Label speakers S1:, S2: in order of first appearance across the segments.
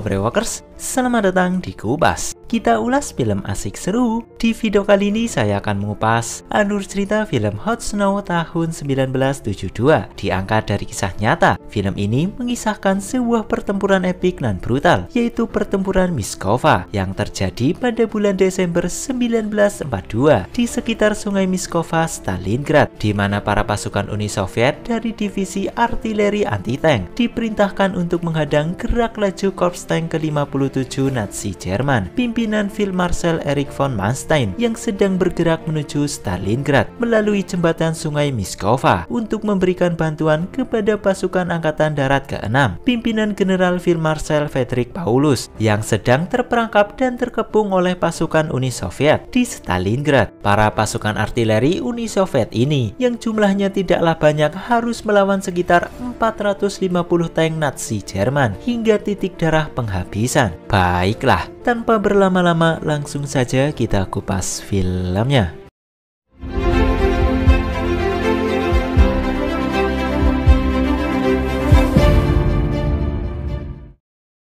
S1: Halo Brewokers, selamat datang di Kubas. Kita ulas film asik seru. Di video kali ini saya akan mengupas alur cerita film Hot Snow tahun 1972 diangkat dari kisah nyata. Film ini mengisahkan sebuah pertempuran epik dan brutal, yaitu pertempuran Miskova yang terjadi pada bulan Desember 1942 di sekitar sungai Miskova, Stalingrad, di mana para pasukan Uni Soviet dari divisi artileri anti-tank diperintahkan untuk menghadang gerak laju Korps Tank ke-57 Nazi Jerman. Pimpin pimpinan Marshal Erich von Manstein yang sedang bergerak menuju Stalingrad melalui jembatan sungai Miskova untuk memberikan bantuan kepada pasukan Angkatan Darat ke-6, pimpinan General Marshal Friedrich Paulus yang sedang terperangkap dan terkepung oleh pasukan Uni Soviet di Stalingrad. Para pasukan artileri Uni Soviet ini yang jumlahnya tidaklah banyak harus melawan sekitar 450 tank Nazi Jerman hingga titik darah penghabisan. Baiklah, tanpa berlama-lama langsung saja kita kupas filmnya.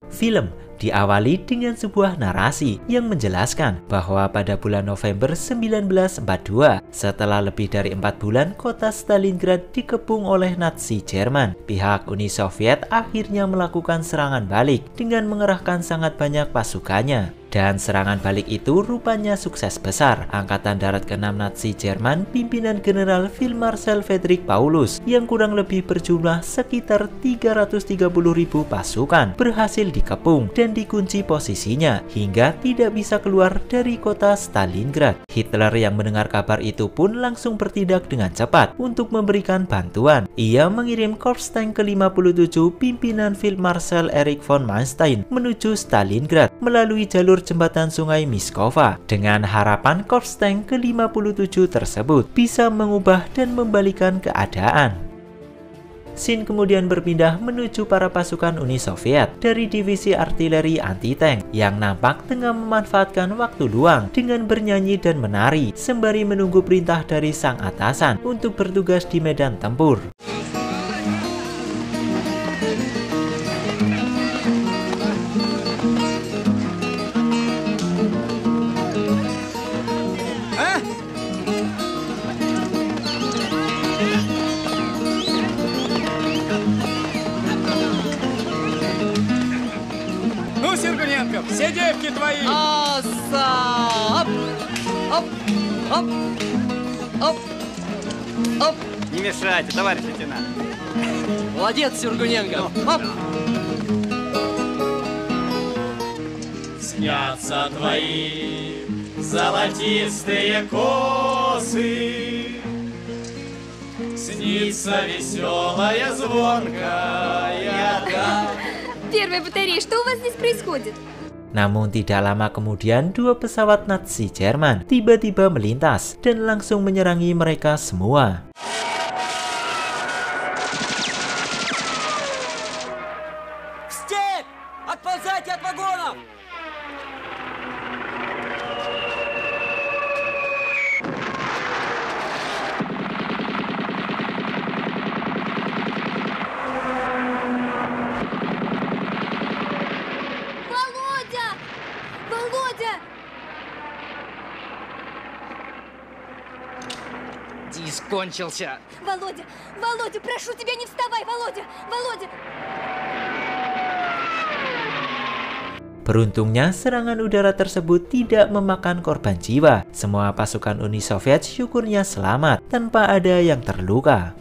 S1: Film diawali dengan sebuah narasi yang menjelaskan bahwa pada bulan November 1942, setelah lebih dari empat bulan kota Stalingrad dikepung oleh Nazi Jerman, pihak Uni Soviet akhirnya melakukan serangan balik dengan mengerahkan sangat banyak pasukannya. Dan serangan balik itu rupanya sukses besar. Angkatan Darat ke-6 Nazi Jerman pimpinan General Marshal Friedrich Paulus yang kurang lebih berjumlah sekitar 330.000 pasukan berhasil dikepung dan dikunci posisinya hingga tidak bisa keluar dari kota Stalingrad. Hitler yang mendengar kabar itu pun langsung bertindak dengan cepat untuk memberikan bantuan. Ia mengirim Korps Tank ke-57 pimpinan Marshal Erich von Manstein menuju Stalingrad melalui jalur jembatan sungai Miskova dengan harapan Korps Tank ke-57 tersebut bisa mengubah dan membalikan keadaan. Sin kemudian berpindah menuju para pasukan Uni Soviet dari divisi artileri anti-tank yang nampak tengah memanfaatkan waktu luang dengan bernyanyi dan menari sembari menunggu perintah dari sang atasan untuk bertugas di medan tempur.
S2: Девки твои!
S3: Оса! Оп! Оп! Оп! Оп! Оп!
S2: Не мешайте, товарищ лейтенант.
S3: Молодец, Сюргуненко! Оп!
S4: Снятся твои золотистые косы, Снится веселая звонкая
S5: Первая батарея, что у вас здесь происходит?
S1: Namun tidak lama kemudian dua pesawat Nazi Jerman tiba-tiba melintas dan langsung menyerangi mereka semua.
S3: Диск кончился.
S5: Володя, Володя, прошу тебя, не вставай, Володя, Володя.
S1: Beruntungnya, serangan udara tersebut tidak memakan korban jiwa. Semua pasukan Uni Soviet syukurnya selamat tanpa ada yang terluka.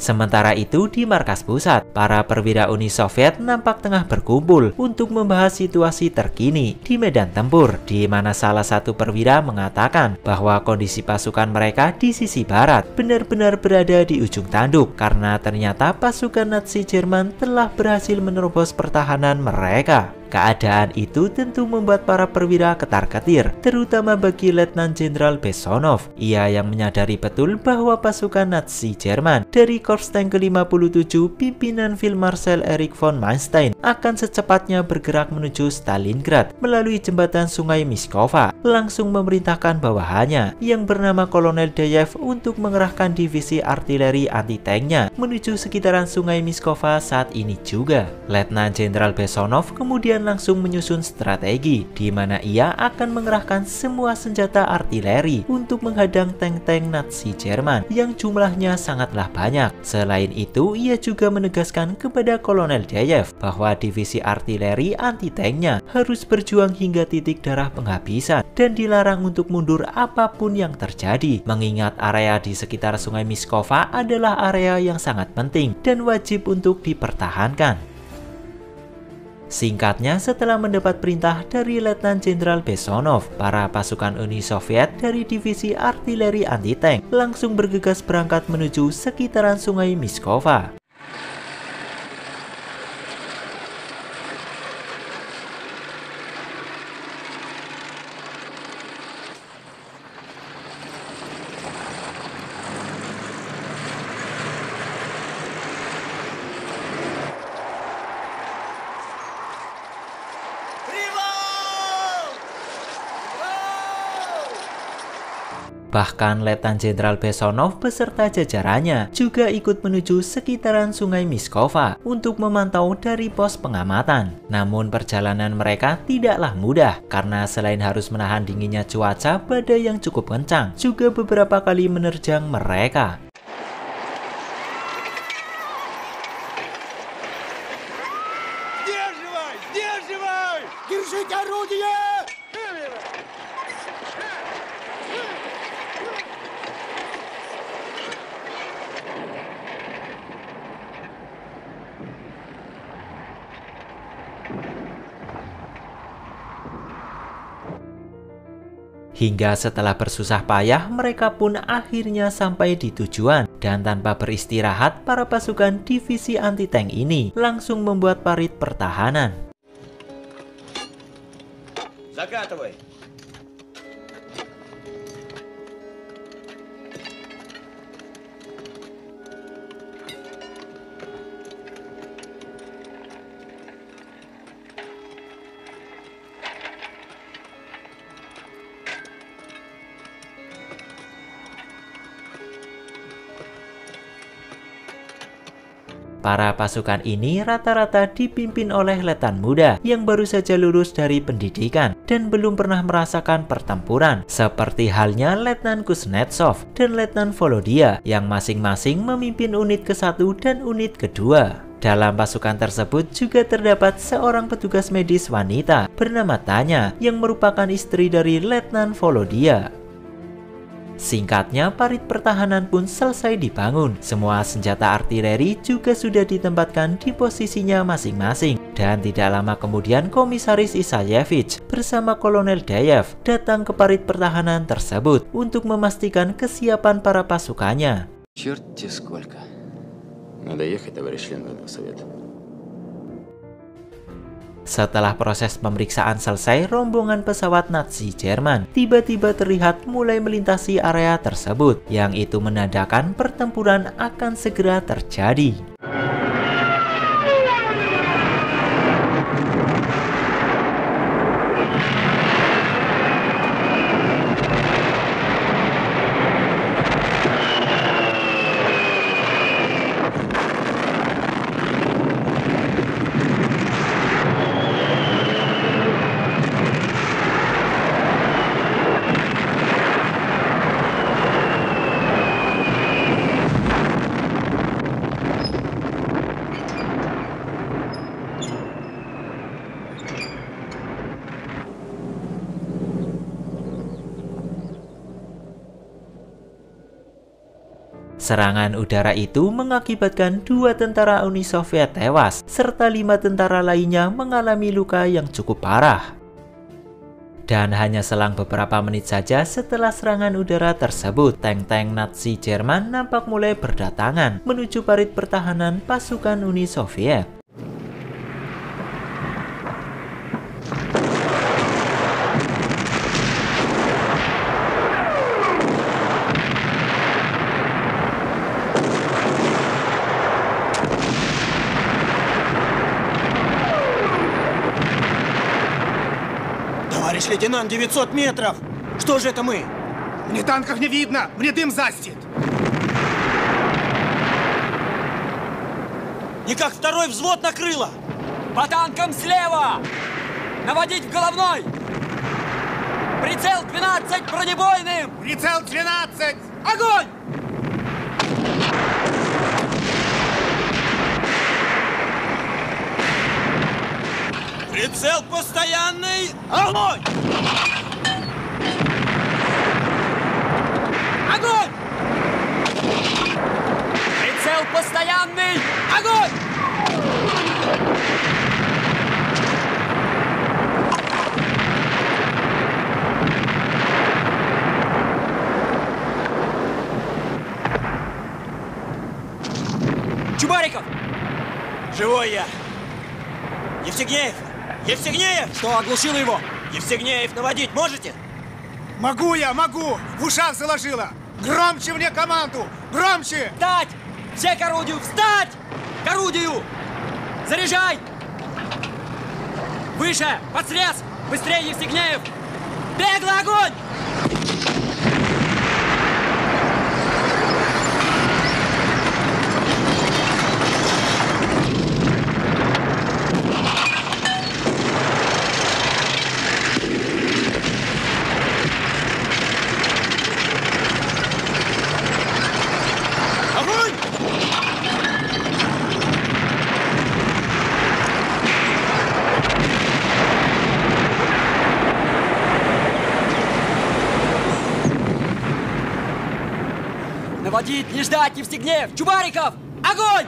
S1: Sementara itu di markas pusat, para perwira Uni Soviet nampak tengah berkumpul untuk membahas situasi terkini di medan tempur, di mana salah satu perwira mengatakan bahwa kondisi pasukan mereka di sisi barat benar-benar berada di ujung tanduk karena ternyata pasukan Nazi Jerman telah berhasil menerobos pertahanan mereka. Keadaan itu tentu membuat para perwira ketar-ketir, terutama bagi Letnan Jenderal Besonov. Ia yang menyadari betul bahwa pasukan Nazi Jerman dari Korps Tank ke-57 pimpinan Marshal Erich von Manstein akan secepatnya bergerak menuju Stalingrad melalui jembatan Sungai Miskova, langsung memerintahkan bawahannya yang bernama Kolonel Deyev untuk mengerahkan divisi artileri anti-tanknya menuju sekitaran Sungai Miskova saat ini juga. Letnan Jenderal Besonov kemudian langsung menyusun strategi di mana ia akan mengerahkan semua senjata artileri untuk menghadang tank-tank Nazi Jerman yang jumlahnya sangatlah banyak. Selain itu, ia juga menegaskan kepada Kolonel Deyev bahwa divisi artileri anti-tanknya harus berjuang hingga titik darah penghabisan dan dilarang untuk mundur apa pun yang terjadi. Mengingat area di sekitar Sungai Miskova adalah area yang sangat penting dan wajib untuk dipertahankan. Singkatnya, setelah mendapat perintah dari Letnan Jenderal Besonov, para pasukan Uni Soviet dari divisi artileri anti-tank langsung bergegas berangkat menuju sekitaran sungai Miskova. Bahkan Letnan Jenderal Besonov beserta jajarannya juga ikut menuju sekitaran sungai Miskova untuk memantau dari pos pengamatan. Namun perjalanan mereka tidaklah mudah karena selain harus menahan dinginnya cuaca badai yang cukup kencang, juga beberapa kali menerjang mereka.
S2: Держите орудие!
S1: Hingga setelah bersusah payah, mereka pun akhirnya sampai di tujuan. Dan tanpa beristirahat, para pasukan divisi anti-tank ini langsung membuat parit pertahanan.
S4: Закатывай.
S1: Para pasukan ini rata-rata dipimpin oleh letan muda yang baru saja lulus dari pendidikan dan belum pernah merasakan pertempuran, seperti halnya Letnan Kuznetsov dan Letnan Volodia yang masing-masing memimpin unit ke-1 dan unit kedua. Dalam pasukan tersebut juga terdapat seorang petugas medis wanita bernama Tanya yang merupakan istri dari Letnan Volodia. Singkatnya, parit pertahanan pun selesai dibangun. Semua senjata artileri juga sudah ditempatkan di posisinya masing-masing. Dan tidak lama kemudian Komisaris Isayevich bersama Kolonel Dayev datang ke parit pertahanan tersebut untuk memastikan kesiapan para pasukannya.
S6: Черт сколько.
S7: Надо ехать, товарищ член Совета.
S1: Setelah proses pemeriksaan selesai, rombongan pesawat Nazi Jerman tiba-tiba terlihat mulai melintasi area tersebut, yang itu menandakan pertempuran akan segera terjadi. Serangan udara itu mengakibatkan dua tentara Uni Soviet tewas, serta lima tentara lainnya mengalami luka yang cukup parah. Dan hanya selang beberapa menit saja setelah serangan udara tersebut, tank-tank Nazi Jerman nampak mulai berdatangan menuju parit pertahanan pasukan Uni Soviet.
S6: Лейтенант, 900 метров! Что же это мы?
S2: Мне танков не видно! Мне дым застит!
S6: И как второй взвод накрыло!
S3: По танкам слева! Наводить в головной! Прицел 12 бронебойным!
S2: Прицел 12!
S3: Огонь!
S6: Прицел постоянный! Огонь!
S3: Огонь! Прицел постоянный! Огонь! Чубариков!
S6: Живой я! Евсегнеев! Евсегнеев!
S3: Что, оглушил его?
S6: Евсегнеев, наводить можете?
S2: Могу я, могу! В ушах заложило! Громче мне команду! Громче!
S3: Встать! Все к орудию! Встать! К орудию! Заряжай! Выше! Под срез! Быстрее, Евстигнеев! Беглый! Огонь! гнев! Чубариков! Огонь!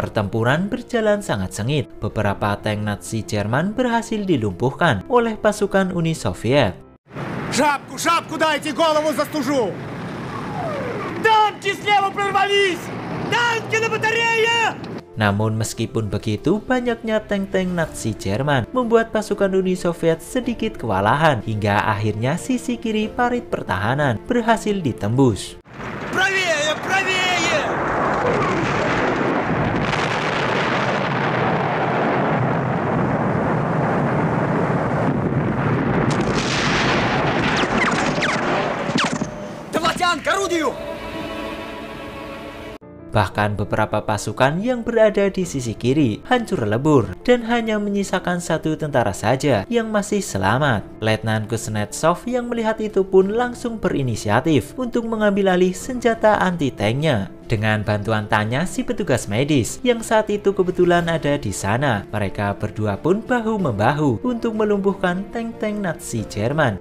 S1: Pertempuran berjalan sangat sengit. Beberapa tank Nazi Jerman berhasil dilumpuhkan oleh pasukan Uni Soviet.
S2: Шапку, шапку дайте, голову застужу!
S3: Танки слева прорвались! Танки на батарее!
S1: Namun meskipun begitu, banyaknya tank-tank Nazi Jerman membuat pasukan Uni Soviet sedikit kewalahan hingga akhirnya sisi kiri parit pertahanan berhasil ditembus. Bahkan beberapa pasukan yang berada di sisi kiri hancur lebur dan hanya menyisakan satu tentara saja yang masih selamat. Letnan Kuznetsov yang melihat itu pun langsung berinisiatif untuk mengambil alih senjata anti-tanknya. Dengan bantuan tanya si petugas medis yang saat itu kebetulan ada di sana, mereka berdua pun bahu-membahu untuk melumpuhkan tank-tank Nazi Jerman.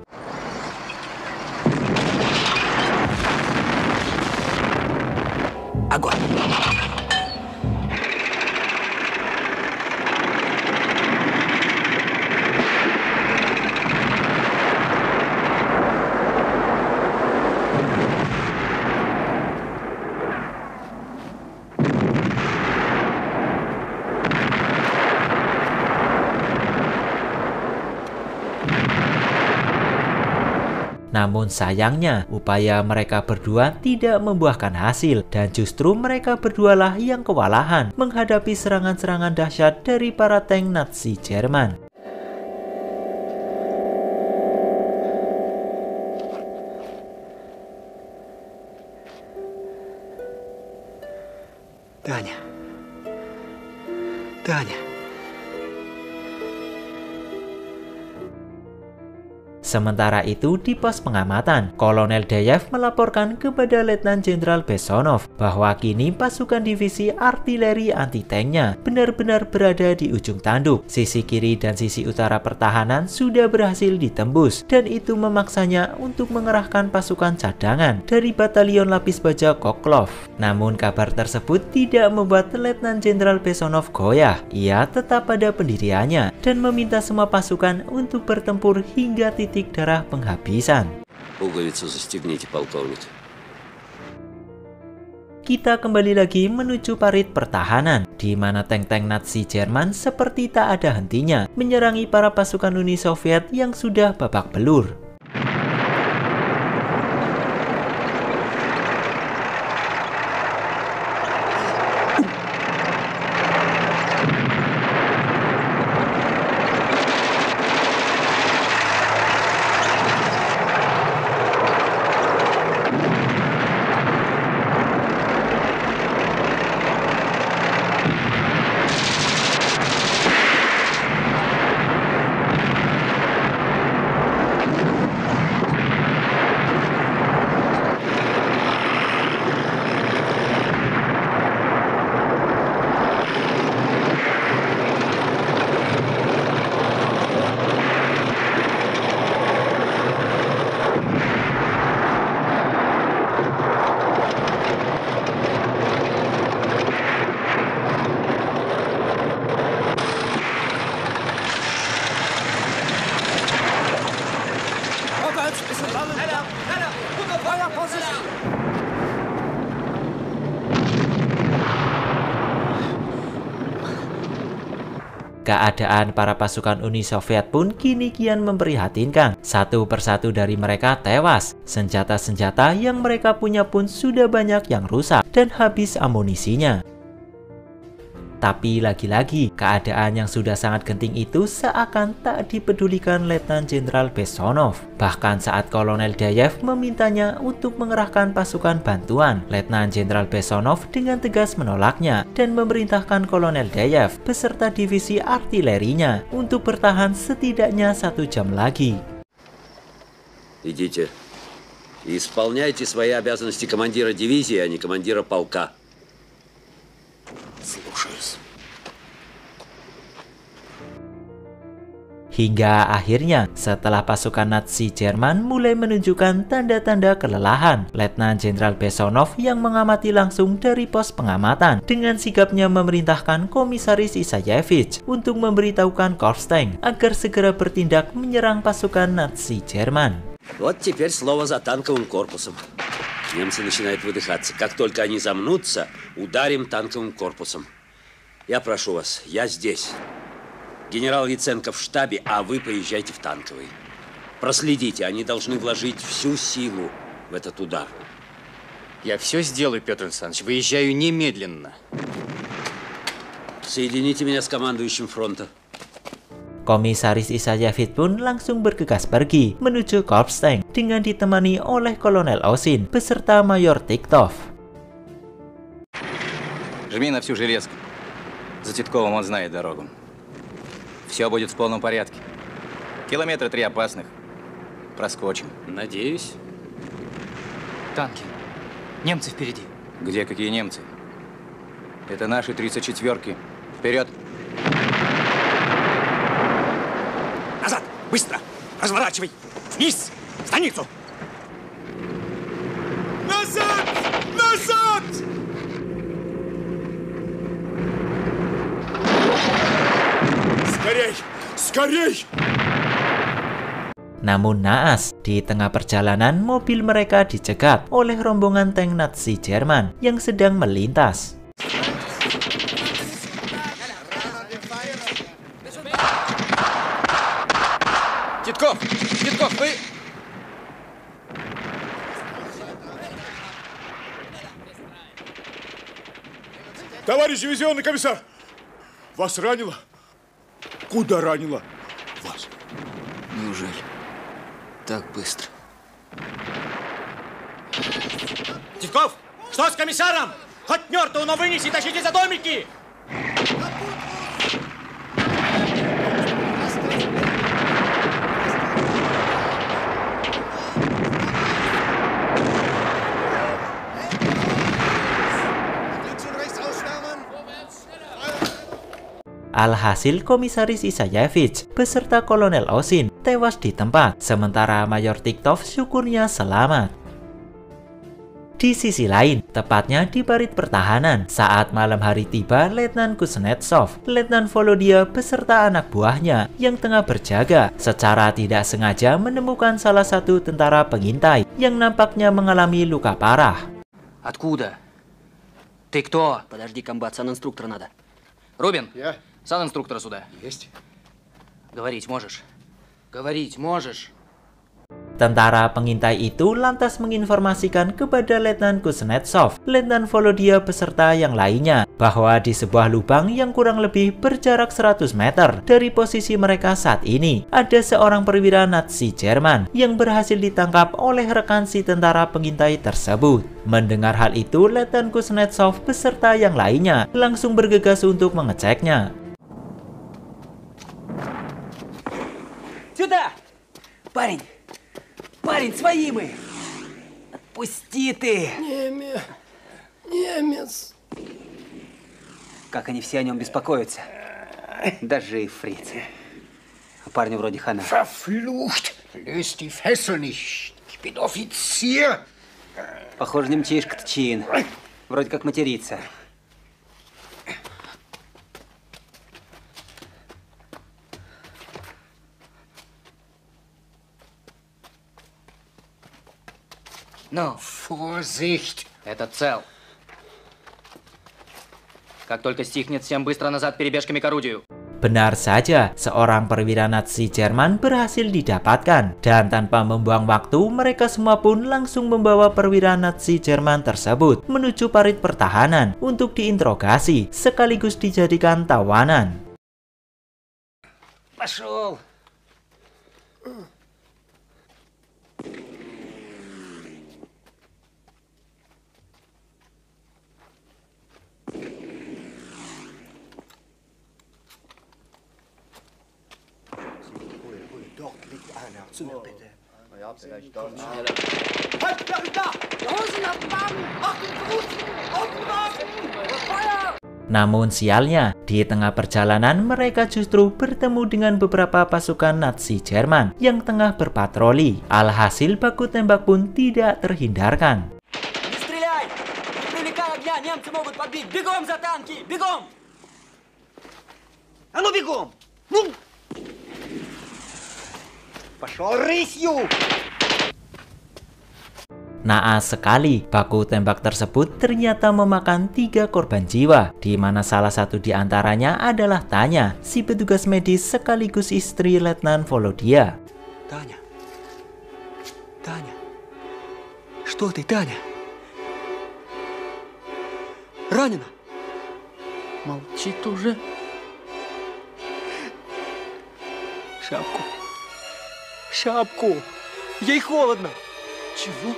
S1: Namun sayangnya, upaya mereka berdua tidak membuahkan hasil dan justru mereka berdualah yang kewalahan menghadapi serangan-serangan dahsyat dari para tank Nazi Jerman.
S6: Таня. Таня.
S1: Sementara itu di pos pengamatan, Kolonel Deyev melaporkan kepada Letnan Jenderal Besonov bahwa kini pasukan divisi artileri anti-tanknya benar-benar berada di ujung tanduk. Sisi kiri dan sisi utara pertahanan sudah berhasil ditembus dan itu memaksanya untuk mengerahkan pasukan cadangan dari Batalion Lapis Baja Koklov. Namun kabar tersebut tidak membuat Letnan Jenderal Besonov goyah. Ia tetap pada pendiriannya dan meminta semua pasukan untuk bertempur hingga titik titik darah penghabisan. Kita kembali lagi menuju parit pertahanan, di mana tank-tank Nazi Jerman seperti tak ada hentinya menyerangi para pasukan Uni Soviet yang sudah babak belur. Keadaan para pasukan Uni Soviet pun kini kian memprihatinkan. Satu persatu dari mereka tewas. Senjata-senjata yang mereka punya pun sudah banyak yang rusak dan habis amunisinya. Tapi lagi-lagi, keadaan yang sudah sangat genting itu seakan tak dipedulikan Letnan Jenderal Besonov. Bahkan saat Kolonel Dayev memintanya untuk mengerahkan pasukan bantuan, Letnan Jenderal Besonov dengan tegas menolaknya dan memerintahkan Kolonel Dayev beserta divisi artilerinya untuk bertahan setidaknya satu jam lagi.
S8: Идите и исполняйте свои обязанности командира дивизии, а не командира полка.
S1: Hingga akhirnya, setelah pasukan Nazi Jerman mulai menunjukkan tanda-tanda kelelahan, Letnan Jenderal Besonov yang mengamati langsung dari pos pengamatan dengan sigapnya memerintahkan Komisaris Isayevich untuk memberitahukan Korpstank agar segera bertindak menyerang pasukan Nazi Jerman.
S8: Вот теперь слово за танковым корпусом. Немцы начинают выдыхаться. Как только они замнутся, ударим танковым корпусом. Я прошу вас, я здесь. Генерал Яценко в штабе, а вы поезжайте в танковый. Проследите, они должны вложить всю силу в этот удар.
S9: Я все сделаю, Петр Александрович. Выезжаю немедленно.
S8: Соедините меня с командующим фронта.
S1: Komisaris Isayevich pun langsung bergegas pergi menuju Korpstank dengan ditemani oleh Kolonel Osin beserta Mayor Tiktov.
S9: Жми на всю железку. За Титковым он знает дорогу. Все будет в полном порядке. Километра три опасных. Проскочим.
S8: Надеюсь.
S3: Танки. Немцы впереди.
S9: Где какие немцы? Это наши 34-ки. Вперед!
S6: Назад! Быстро! Разворачивай! Вниз! В станицу!
S2: Назад! Назад! Скорей! Скорей!
S1: Namun naas, di tengah perjalanan mobil mereka dicegat oleh rombongan tank Nazi Jerman yang sedang melintas.
S9: Титков! Титков, вы...
S2: Товарищ дивизионный комиссар! Вас ранило? Куда ранило? Вас.
S6: Неужели? Так быстро.
S3: Тевков, что с комиссаром? Хоть мертвого, но вынеси тащите за домики!
S1: Alhasil Komisaris Isayevich beserta Kolonel Osin tewas di tempat, sementara Mayor Tiktov syukurnya selamat. Di sisi lain, tepatnya di parit pertahanan, saat malam hari tiba Letnan Kuznetsov, Letnan Volodia beserta anak buahnya yang tengah berjaga secara tidak sengaja menemukan salah satu tentara pengintai yang nampaknya mengalami luka parah.
S6: Откуда? Ты кто? Подожди, комбат, сан-инструктор надо.
S9: Рубин,
S2: Я?
S9: сан-инструктора сюда.
S2: Есть.
S6: Говорить можешь? Говорить можешь?
S1: Tentara pengintai itu lantas menginformasikan kepada Letnan Kuznetsov, Letnan Volodia beserta yang lainnya bahwa di sebuah lubang yang kurang lebih berjarak 100 meter dari posisi mereka saat ini ada seorang perwira Nazi Jerman yang berhasil ditangkap oleh rekan si tentara pengintai tersebut. Mendengar hal itu, Letnan Kuznetsov beserta yang lainnya langsung bergegas untuk mengeceknya.
S6: Сюда! Парень! Парень, свои мы! Отпусти ты!
S4: Немец. Немец.
S6: Как они все о нем беспокоятся. Даже и фриц. А парню вроде хана.
S2: Verflucht! Löst die Fessel nicht. Ich bin Offizier.
S6: Похоже, не мчишка чин. Вроде как матерится. Ну,
S2: Vorsicht!
S9: Это цел. Как только стихнет, всем быстро назад перебежками к орудию.
S1: Benar saja, seorang perwira Nazi Jerman berhasil didapatkan dan tanpa membuang waktu, mereka semua pun langsung membawa perwira Nazi Jerman tersebut menuju parit pertahanan untuk diinterogasi sekaligus dijadikan tawanan.
S6: пошел!
S1: Namun sialnya, di tengah perjalanan mereka justru bertemu dengan beberapa pasukan Nazi Jerman yang tengah berpatroli. Alhasil baku tembak pun tidak terhindarkan.
S6: Не стреляй! Не привлекай огня, немцы могут подбить! Бегом за танки! Бегом! А ну бегом! Ну! Пошел рысью!
S1: Naas sekali, baku tembak tersebut ternyata memakan tiga korban jiwa, di mana salah satu di antaranya adalah Tanya, si petugas medis sekaligus istri Letnan Volodia.
S6: Таня! Таня! Что ты, Таня? Ранена?
S4: Молчит уже.
S6: Шапку. Шапку. Ей холодно.
S4: Чего?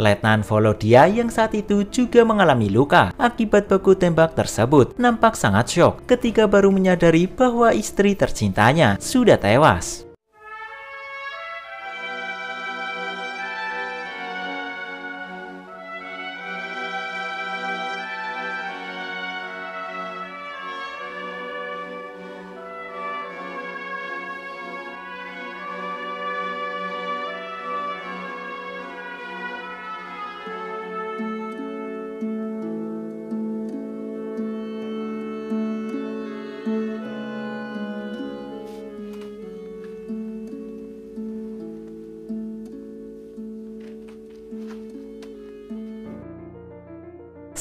S1: Letnan Volodia yang saat itu juga mengalami luka akibat baku tembak tersebut nampak sangat syok ketika baru menyadari bahwa istri tercintanya sudah tewas.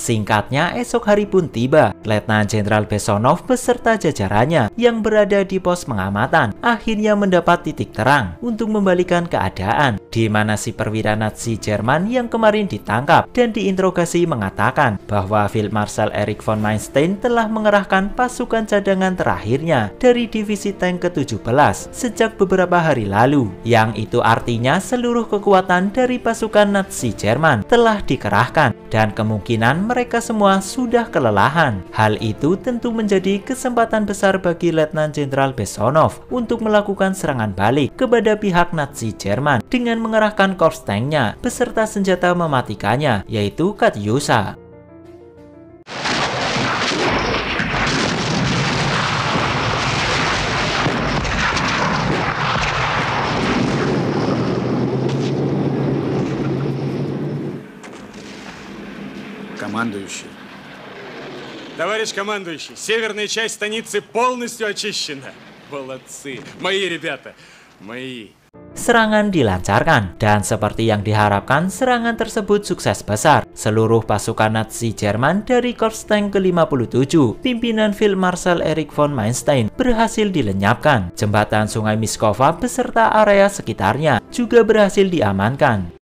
S1: Singkatnya, esok hari pun tiba. Letnan Jenderal Besonov beserta jajarannya yang berada di pos pengamatan akhirnya mendapat titik terang untuk membalikan keadaan di mana si perwira Nazi Jerman yang kemarin ditangkap dan diinterogasi mengatakan bahwa Marshal Erich von Manstein telah mengerahkan pasukan cadangan terakhirnya dari divisi tank ke-17 sejak beberapa hari lalu. Yang itu artinya seluruh kekuatan dari pasukan Nazi Jerman telah dikerahkan dan kemungkinan mereka mereka semua sudah kelelahan. Hal itu tentu menjadi kesempatan besar bagi Letnan Jenderal Besonov untuk melakukan serangan balik kepada pihak Nazi Jerman dengan mengerahkan korps tanknya beserta senjata mematikannya, yaitu Katyusha.
S2: Командующий. Товарищ командующий, северная часть станицы полностью очищена. Молодцы. Мои ребята. Мои.
S1: Serangan dilancarkan, dan seperti yang diharapkan, serangan tersebut sukses besar. Seluruh pasukan Nazi Jerman dari Korps Tank ke-57, pimpinan Field Marshal Erich von Manstein, berhasil dilenyapkan. Jembatan Sungai Miskova beserta area sekitarnya juga berhasil diamankan.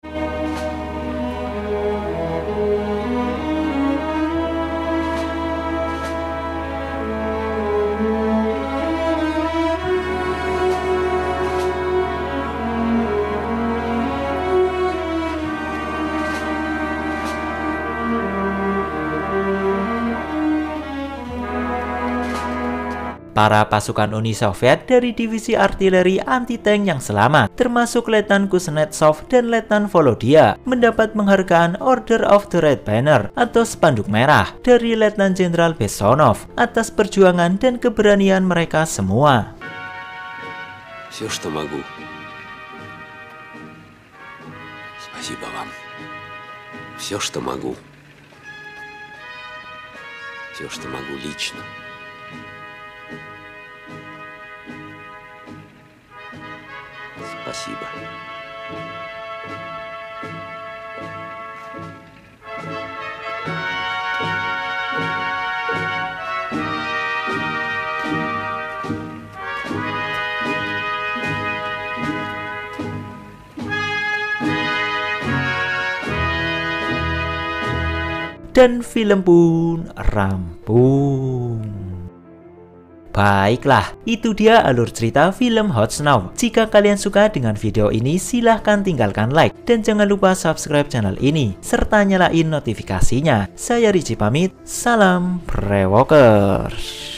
S1: Para pasukan Uni Soviet dari divisi artileri anti-tank yang selamat, termasuk Letnan Kuznetsov dan Letnan Volodia, mendapat penghargaan Order of the Red Banner atau spanduk merah dari Letnan Jenderal Besonov atas perjuangan dan keberanian mereka semua.
S8: Все, что могу. Спасибо вам. Все, что могу. Все, что могу лично. спасибо.
S1: Dan film pun rampung. Baiklah, itu dia alur cerita film Hot Snow. Jika kalian suka dengan video ini, silahkan tinggalkan like. Dan jangan lupa subscribe channel ini, serta nyalain notifikasinya. Saya Ricci pamit, salam Brewokers.